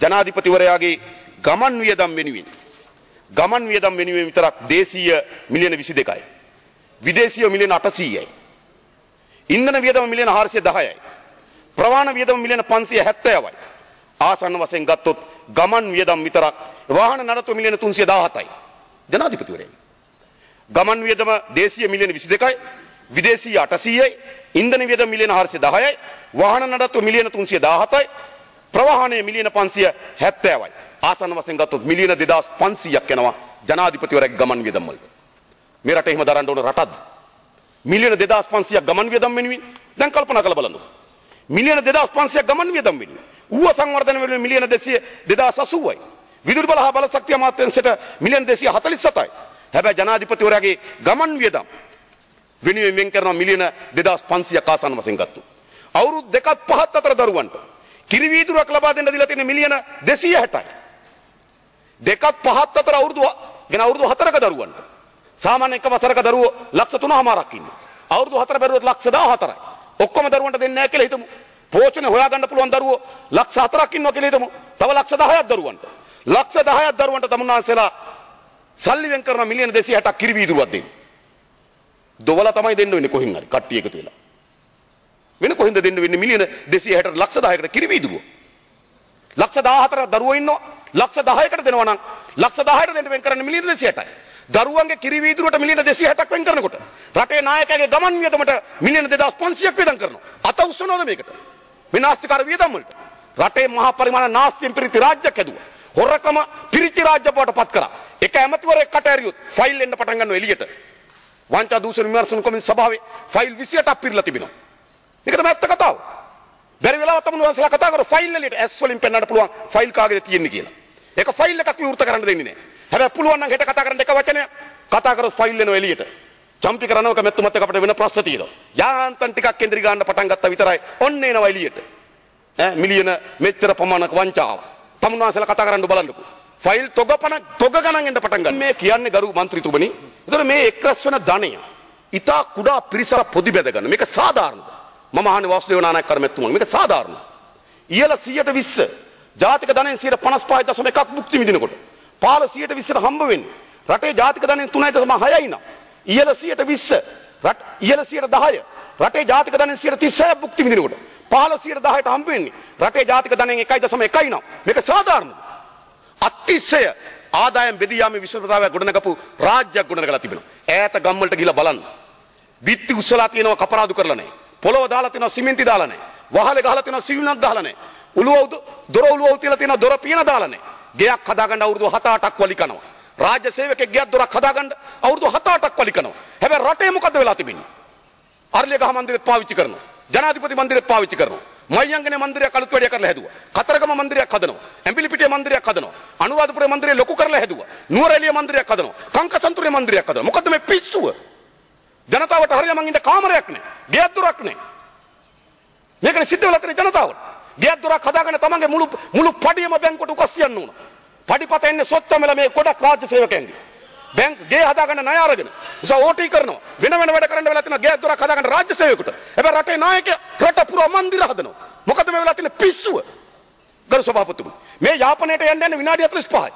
ජනාධිපතිවරයාගේ ගමන් වියදම් වෙනුවෙන් ගමන් වියදම් වෙනුවෙන් විතරක් දේශීය මිලියන 22යි. විදේශීය මිලියන 800යි. ඉන්ධන වියදම මිලියන 410යි. ප්‍රවාහන වියදම මිලියන 570යි. ආසන්න වශයෙන් ගත්තොත් ගමන් වියදම් විතරක් වාහන නඩත්තු මිලියන 317යි. ජනාධිපතිවරයා. ගමන් වියදම දේශීය මිලියන 22යි, විදේශීය 800යි, ඉන්ධන වියදම මිලියන 410යි, වාහන නඩත්තු මිලියන 317යි, ප්‍රවාහනය මිලියන 570යි. ආසන්න වශයෙන් ගත්තොත් මිලියන 2500ක් යනවා ජනාධිපතිවරයාගේ ගමන් වියදම් වලට. මේ රට එහෙම දරන්න ඕන රටක්ද? මිලියන 2500ක් ගමන් වියදම් වෙනුවෙන් දැන් කල්පනා කරලා බලන්න. මිලියන 2500ක් ගමන් වියදම් වෙනුවෙන්. ඌව සංවර්ධන වෙනුවෙන් මිලියන 200 2080යි. විදුලි බල හා බල ශක්තිය අමාත්‍යාංශයට මිලියන 247යි. හැබැයි ජනාධිපතිවරයාගේ ගමන් වියදම් වෙනුවෙන් වෙන් කරන මිලියන 2500ක් ආසන්න වශයෙන් ගත්තු. අවුරුදු දෙකක් පහක් අතර දරුවන්ට කිරිවීදුරක් ලබා දෙන්න දීලා තියෙන මිලියන 260යි. දෙකක් පහත් අතර අවුරුදු ගෙන අවුරුදු 4ක දරුවන්ට සාමාන්‍ය එක වසරක දරුවෝ ලක්ෂ 3මාරක් ඉන්නවා. අවුරුදු 4 බැලුවොත් ලක්ෂ 14යි. ඔක්කොම දරුවන්ට දෙන්නේ නැහැ කියලා හිතමු. පෝෂණය හොයාගන්න පුළුවන් දරුවෝ ලක්ෂ 4ක් ඉන්නවා කියලා හිතමු. තව ලක්ෂ 10ක් දරුවන්ට. ලක්ෂ 10ක් දරුවන්ට තමුන්නාන්සලා සල්ලි වෙන් කරන මිලියන 260ක් කිරිවීදුරුවක් දෙන්න. දොවල තමයි දෙන්න වෙන්නේ කොහෙන් හරි කට්ටිය එකතු වෙලා. වෙන කොහෙන්ද දෙන්න වෙන්නේ මිලියන 260ට ලක්ෂ 10කට කිරිවීදුරුව. ලක්ෂ 14ක් දරුවෝ ඉන්නවා. ලක්ෂ 10කට දෙනවා නම් ලක්ෂ 10ට දෙන්න වෙන් කරන්නේ මිලියන 260යි. දරුවන්ගේ කිරිවීදුරුවට මිලියන 260ක් වෙන් කරනකොට රටේ නායකයාගේ ගමන් වියදමට මිලියන 2500ක් වෙදම් කරනවා. අත උස්සනවද මේකට? විනාශකාර වියදම් වලට. රටේ මහා පරිමාණ නාස්තියෙන් පිරිති රාජ්‍යයක් හැදුවා. හොරකම පිරිච්ච රාජ්‍ය බවට පත් කරා. එක ඇමතිවරයෙක් කට ඇරියොත් ෆයිල් එන්න පටන් ගන්නවා එළියට. වංචා දූෂණ විමර්ශන කොමිසම සභාවේ ෆයිල් 28ක් පිරලා තිබෙනවා. මේක තමයි ඇත්ත කතාව. බැරි වෙලාවත් අපේ නුවන්සලා කතා කරු ෆයිල් වලට ඇස් වලින් පෙන්වන්න පුළුවන් ෆයිල් කාගෙද තියෙන්නේ කියලා. ඒක ෆයිල් එකක් විවෘත කරන්න දෙන්නේ නැහැ. හැබැයි පුළුවන් නම් හෙට කතා කරන්න එක වචනයක්. කතා කරොත් ෆයිල් එනවා එළියට. ජම්පි කරනවා කැමැත්ත මත අපිට වෙන ප්‍රශ්න තියෙනවා. යාන්තම් ටිකක් කේන්ද්‍රී ගන්න පටන් ගත්තා විතරයි. ඔන්න එනවා එළියට. ඈ මිලියන මෙච්චර ප්‍රමාණක වංචාව. තමුන්වන්සලා කතා කරන්න බලන්නකෝ. ෆයිල් තොගපන තොග ගණන් එන්න පටන් ගන්න. මේ කියන්නේ ගරු മന്ത്രിතුමනි. ඒතර මේ එක්රස් වෙන ධනය. ඊට කුඩා පිරිසක් පොදි බැදගන්න. මේක සාධාරණද? මම අහන්නේ වාසුදේව නානායක කරමැතිතුමනි. මේක සාධාරණද? ඉහළ 120 ජාතික ධනයෙන් 55.1ක් මුක්ති විඳිනකොට පාල 120ට හම්බ වෙන්නේ. රටේ ජාතික ධනයෙන් 3.6යි නම් ඉහළ 120 රට ඉහළ 10 රටේ ජාතික ධනයෙන් 36ක් මුක්ති විඳිනකොට පාල 10ට හම්බ වෙන්නේ. රටේ ජාතික ධනයෙන් 1.1යි නම් මේක සාධාරණද? අතිශය ආදායම් බෙදී යාමේ විශ්වවිද්‍යාලයක් ගොඩනගපු රාජ්‍යයක් ගොඩනගලා තිබෙනවා. ඈත ගම් වලට ගිහිල්ලා බලන්න. බිත්ති උස්සලා තියෙනවා කපරාදු කරලා නැහැ. පොළව දාලා තියෙනවා සිමෙන්ති දාලා නැහැ. වහලේ ගහලා තියෙනවා සිවිලක් ගහලා නැහැ. උළුව දොර උළුව තියලා තියෙනවා දොර පියන දාලා නැහැ. ගෙයක් හදාගන්න අවුරුදු 7-8ක් වලි කරනවා. රාජ්‍ය සේවකෙක් ගෙයක් දොරක් හදාගන්න අවුරුදු 7-8ක් වලි කරනවා. හැබැයි රටේ මොකද වෙලා තිබෙන්නේ? අරලිය ගහ මන්දිරෙත් පාවිච්චි කරනවා. ජනාධිපති මන්දිරෙත් පාවිච්චි කරනවා. මයංගනේ මන්දිරයක් අලුත් වැඩිය කරලා හැදුවා. කතරගම මන්දිරයක් හදනවා. ඇඹිලිපිටිය මන්දිරයක් හදනවා. අනුරාධපුර මන්දිරය ලොකු කරලා හැදුවා. නුවරඑළිය මන්දිරයක් හදනවා. කංකසන්තුරේ මන්දිරයක් හදනවා. මොකද්ද මේ පිස්සුව? ජනතාවට හරියම ඉන්න කාමරයක් නැහැ. ගෙයක් දොරක් නැහැ. මේකනේ සිද්ධ වෙලා තියෙන ජනතාවට. ගෙයක් දොරක් හදාගෙන තමන්ගේ මුළු මුළු පඩියම බැංකුවට උකස් යන්න ඕන. පඩිපත එන්නේ සොත්තමල මේ ගොඩක් රාජ්‍ය සේවකයන්ගේ. බැංක් ගේ හදාගන්න ණය අරගෙන. නිසා ඕටී කරනවා. වෙන වෙන වැඩ කරන්න වෙලා තියෙන ගෙයක් දොරක් හදාගන්න රාජ්‍ය සේවකෙකුට. හැබැයි රටේ නායකයා රට පුරා මන්දිර හදනවා. මොකද මේ වෙලා තියෙන පිස්සුව? ගරු සභාපතිතුමනි. මේ යාපනයට යන්න යන විනාඩි 45යි.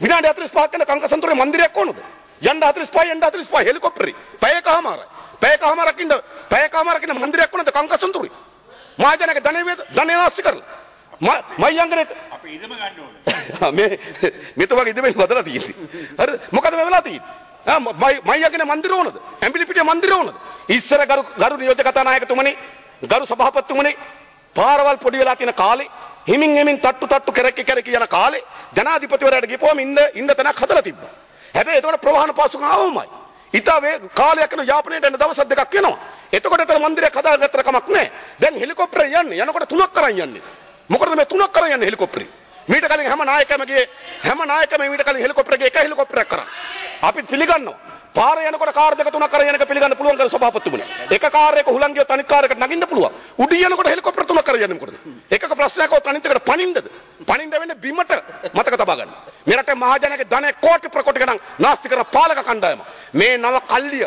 විනාඩි 45ක් යන කංකසන්තුරේ මන්දිරයක් ඕනද? යන්න 45යි යන්න 45යි හෙලිකොප්ටරේ. පැයකමාරයි. පැයකමාරක් ඉන්න පැයකමාරක් ඉන්න මන්දිරයක් ඕනද කංකසන්තුරේ? මහජනක ධනෙ වේද ධනෙ නාස්ති කරලා. මයංගනේ අපි ඉදම ගන්න ඕනේ. මේ මෙතුමාගේ ඉදමෙන් බදලා තියෙන්නේ. හරිද? මොකද මේ වෙලා තියෙන්නේ? ආ මයංගනේ මන්දිර ඕනද? ඇඹිලි පිටිය මන්දිර ඕනද? ඉස්සර ගරු ගරු නියෝජක කතානායකතුමනි, ගරු සභාපතිතුමනි පාරවල් පොඩි වෙලා තියෙන කාලේ හිමින් හිමින් තට්ටු තට්ටු කෙරෙකි කෙරෙකි යන කාලේ ජනාධිපතිවරයාට ගිහුවම ඉන්න ඉන්න තැනක් හදලා තිබ්බා. හැබැයි ඒතකොට ප්‍රවාහන පාසුකම් ආවමයි. ඉතාවේ කාලයක් යන යාපනයට යන දවස් දෙකක් වෙනවා. එතකොට එතන මන්දිරයක් හදාගත්තර කමක් නැහැ. දැන් හෙලිකොප්ටරේ යන්නේ. යනකොට තුනක් කරන් යන්නේ. මොකටද මේ තුනක් කරන් යන්නේ හෙලිකොප්ටරේ? මීට කලින් හැම නායකයම ගියේ හැම නායකයම මීට කලින් හෙලිකොප්ටරේ එක හෙලිකොප්ටරයක් කරා. අපි පිළිගන්නවා. පාරේ යනකොට කාර් දෙක තුනක් කරන් යනක පිළිගන්න පුළුවන් කර සභාපතිතුමනි. එක කාර් එක හුලං ගියොත් අනිත් කාර් එකට නගින්න පුළුවන්. උඩින් යනකොට හෙලිකොප්ටර තුනක් කරන් යන්නේ මොකටද? එකක ප්‍රශ්නයක් આવොත් අනිත් එකට පනින්නද? පනින්න වෙන්නේ බිමට මතක තබා ගන්න. මේ රටේ මහජනගේ ධනය කෝටි ප්‍රකෝටි ගණන් නාස්ති කරන පාලක කණ්ඩායම. මේ නව කල්ලිය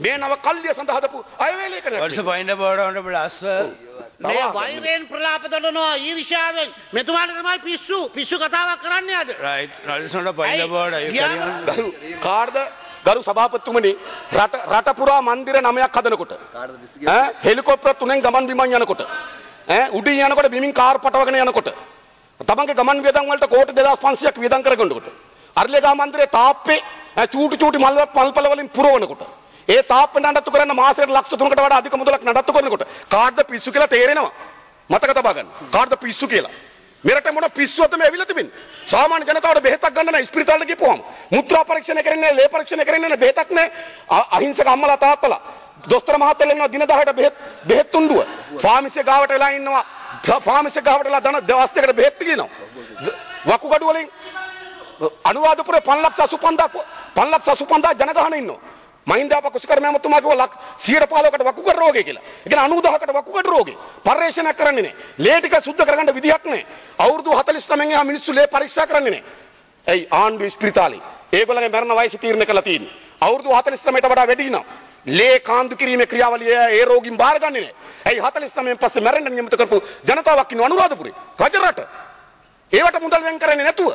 මේ නව කල්ලිය සඳහා හදපු අයවැලේකන point about Honorable Aswell? මේ වෛරයෙන් ප්‍රලාප දොඩනවා ඊර්ෂාවෙන් මෙතුමාට තමයි පිස්සු පිස්සු කතාවක් කරන්න අද you yeah. carrying on? ගරු කාර්ද ගරු සභාපත්තුමනි රට රට පුරා මන්දිර නමයක් හදනකොට ඈ, හෙලිකොප්ටර් තුනෙන් ගමන් බිමන් යනකොට ඈ, උඩින් යනකොට බිමින් කාර් පටවගෙන යනකොට තමන්ගේ ගමන් වියදම් වලට කෝටි 2500ක් වියදම් කරගන්නකොට. අර්ලේගා මන්දිරේ තාප්පේ ඈ, චූටි චූටි මල් මල්පල වලින් පුරවනකොට. ඒ තාප්පේ නඩත්තු කරන්න මාසෙකට ලක්ෂ 3කට වඩා අධික මුදලක් නඩත්තු කරනකොට කාර්ද පිස්සු කියලා තේරෙනවා. මතක තබා ගන්න. කාර්ද පිස්සු කියලා. මෙරට මොන පිස්සුවද මේ ඇවිල්ලා තිබෙන්නේ? සාමාන්‍ය ජනතාවට බෙහෙතක් ගන්න නැහැ ස්පිරිතාලෙට ගිහපුවම මුත්‍රා පරීක්ෂණ කරන්නේ නැහැ ලේ පරීක්ෂණ කරන්නේ නැහැ බෙහෙතක් නැහැ. අ- අහිංසක අම්මලා තාත්තලා. දොස්තර මහත්තයලා ඉන්නවා දින 10ට බෙහෙත් බෙහෙත් තුණ්ඩුව ෆාමසිය ගාවට වෙලා ඉන්නවා. ද- ෆාමසිය ගාවට වෙලා දන දවස් දෙකකට බෙහෙත් කියනවා ද- වකුගඩු වලින් අනුරාධපුරේ 585000 585000 ජනගහන ඉන්නවා මහින්දාප කුසකර්ම ඇමතුමා කිව්වා ලක් 115කට වකුගඩු රෝගය කියලා. ඒ කියන්නේ 90000කට වකුගඩු රෝගේ. පර්යේෂණයක් කරන්නේ නැහැ. ලේ ටික සුද්ධ කරගන්න විදිහක් නැහැ. අවුරුදු 49 එහා මිනිස්සු ලේ පරීක්ෂා කරන්නේ නැහැ. ඇයි ආණ්ඩුව ස්පිරිතාලේ. ඒගොල්ලන්ගේ මරණ වයස තීරණය කරලා තියෙන්නේ. අවුරුදු 49ට වඩා වැඩි නම් ලේ කාන්දු කිරීමේ ක්‍රියාවලිය ඒ රෝගීන් බාරගන්නේ නැහැ. ඇයි 49න් පස්සේ මැරෙන්න නියමිත කරපු ජනතාවක් ඉන්න අනුරාධපුරේ. රජ රට. ඒවට මුදල් වෙන් කරන්නේ නැතුව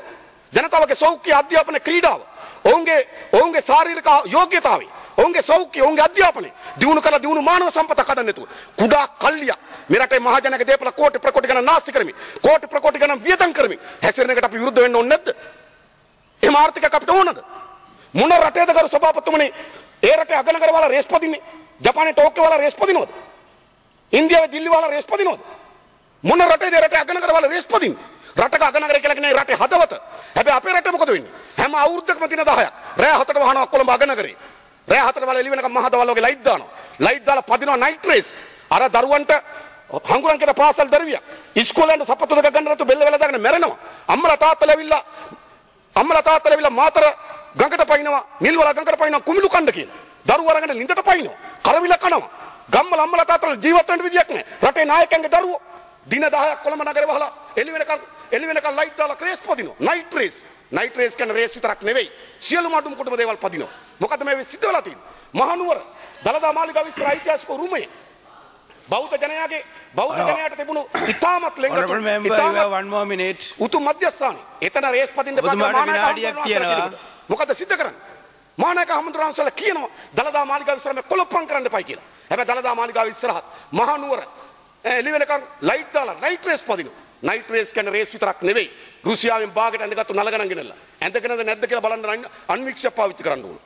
ජනතාවගේ සෞඛ්‍ය අධ්‍යාපන ක්‍රීඩාව ඔවුන්ගේ ඔවුන්ගේ ශාරීරික යෝග්‍යතාවය ඔවුන්ගේ සෞඛ්‍ය ඔවුන්ගේ අධ්‍යාපනය දිනු කළ දිනු මානව සම්පතක් හදන්න නැතුව කුඩා කල්ලිය මේ රටේ මහජනක දේපල කෝටි ප්‍රකෝටි ගණන් නාස්ති කරමින් කෝටි ප්‍රකෝටි ගණන් වියදම් කරමින් හැසිරෙන එකට අපි විරුද්ධ වෙන්න ඕනේ නැද්ද එහෙම ආර්ථිකයක් අපිට ඕනද මොන රටේද කරු සභාපතිතුමනි ඒ රටේ අගනගර වල රේස් පදින්නේ. ජපානයේ ටෝකියෝ වල රේස් පදිනවද? ඉන්දියාවේ දිල්ලි වල රේස් පදිනවද? මොන රටේද ඒ රටේ අගනගර වල රේස් පදින්නේ? රටක අගනගර කියලා කියන්නේ රටේ හදවත. හැබැයි අපේ රටේ මොකද වෙන්නේ? හැම අවුරුද්දකම දින 10ක් රෑ 7ට වහනවා කොළඹ අගනගරේ. රෑ 7ට වල එළි වෙනකම් මහදවල් වගේ ලයිට් දානවා. ලයිට් දාලා පදිනවා නයිට් රේස්. අර දරුවන්ට හංගුරන් කියන පාසල් දරුවියක් ඉස්කෝලේට සපත්තු දෙක ගන්න නැතුව බෙල්ල වෙලා දාගෙන මැරෙනවා. අම්මලා තාත්තලා ඇවිල්ලා අම්මලා තාත්තලා ඇවිල්ලා මාතර ගඟට පයින්නවා නිල්වල ගඟට පයින්නවා කුමිලු කණ්ඩ කියලා. දරුවෝ අරගෙන ලිඳට පයින්නවා කරවිල කනවා ගම්මල අම්මලා තාත්තලා ජීවත් වෙන්න විදියක් නැහැ. රටේ නායකයන්ගේ දරුවෝ දින 10ක් කොළඹ නගරේ වහලා එළි වෙනකන් එළි වෙනකන් ලයිට් දාලා ක්‍රේස් පදිනවා. නයිට් රේස් නයිට් රේස් කියන්නේ රේස් විතරක් නෙවෙයි. සියලුම අඩුම කුඩුම දේවල් පදිනවා. මොකද මේ සිද්ධ වෙලා තියෙන්නේ? මහනුවර දලදා මාලිගාව විස්තර ඓතිහාසික උරුමය. බෞද්ධ ජනයාගේ බෞද්ධ ජනයාට තිබුණු ඉතාමත් ලෙංගතු ඉතාමත් one more minute. උතුම් මධ්‍යස්ථානය. එතන රේස් පදින්න විනාඩියක් හමුදුරුවන්සලා තියෙනවා. කෙනෙකුට. මොකද සිද්ධ කරන්නේ? මානායක හමුදුරුවන්සලා කියනවා දලදා මාලිගාව ඉස්සරහ මේ කොලොප්පම් කරන්න එපයි කියලා. හැබැයි දලදා මාලිගාව ඉස්සරහත් මහනුවර එළි වෙනකන් ලයිට් දාලා නයිට් රේස් පදිනවා. නයිට් රේස් කියන්නේ රේස් විතරක් නෙවෙයි. රුසියාවෙන් බාගට ඇඳගත්තු නලගණන් ගෙනල්ලා. ඇඳගෙනද නැද්ද කියලා බලන්න අන්වික්ෂ පාවිච්චි කරන්න ඕන.